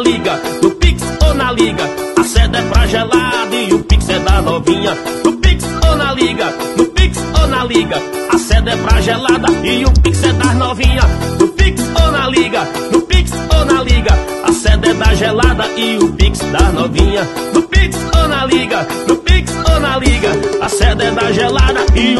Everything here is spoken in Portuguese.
liga, no Pix ou na liga. A seda é pra gelada e o Pix é da novinha. No Pix ou na liga, no Pix ou na liga. A seda é pra gelada e o Pix é da novinha. No Pix ou na liga, no Pix ou na liga. A seda é da gelada e o Pix da novinha. No Pix ou na liga, no Pix ou na liga. A seda é da gelada e o